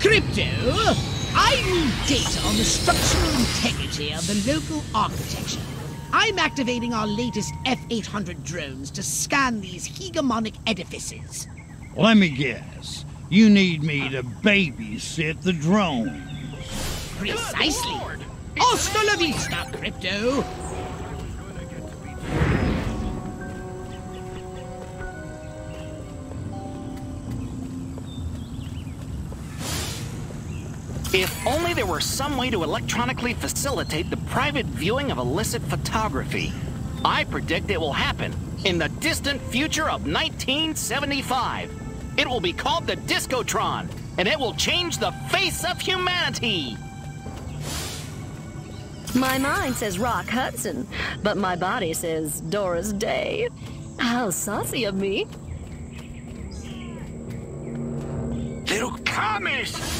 Crypto, I need data on the structural integrity of the local architecture. I'm activating our latest F-800 drones to scan these hegemonic edifices. Let me guess. You need me to babysit the drones. Precisely. Hasta la vista, Crypto. If only there were some way to electronically facilitate the private viewing of illicit photography. I predict it will happen in the distant future of 1975. It will be called the Discotron, and it will change the face of humanity. My mind says Rock Hudson, but my body says Doris Day. How saucy of me. Little commies!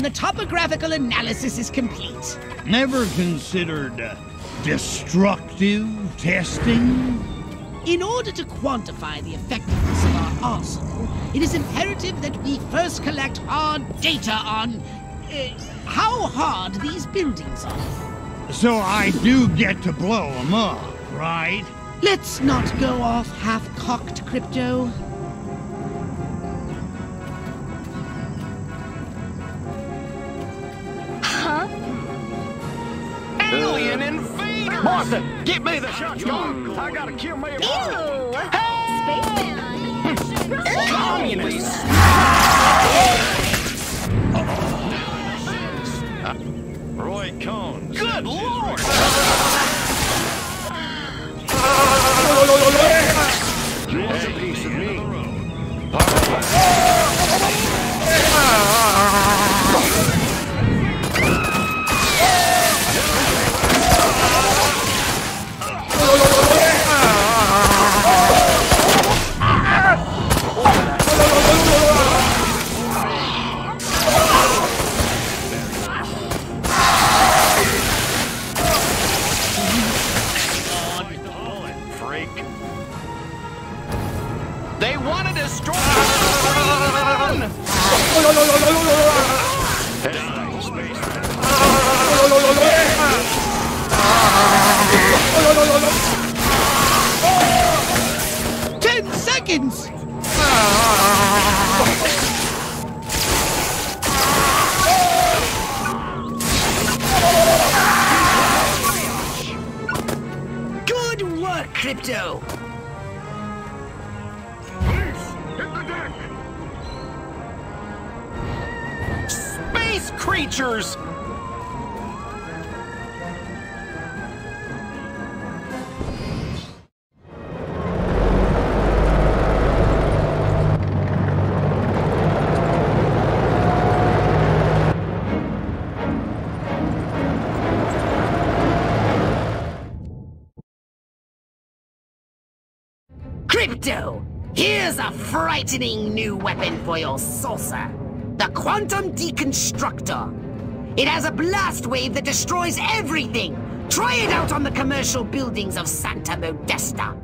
and the topographical analysis is complete. Never considered uh, destructive testing? In order to quantify the effectiveness of our arsenal, it is imperative that we first collect hard data on uh, how hard these buildings are. So I do get to blow them up, right? Let's not go off half-cocked, Crypto. Invader! Boston, get me the shotgun! I gotta kill me a Ew! Spaceman! Communists! Roy Cones. Good lord! Freak. They want to destroy. Ten seconds! Crypto! Hit the deck! space creatures! Crypto! Here's a frightening new weapon for your saucer. The Quantum Deconstructor. It has a blast wave that destroys everything. Try it out on the commercial buildings of Santa Modesta.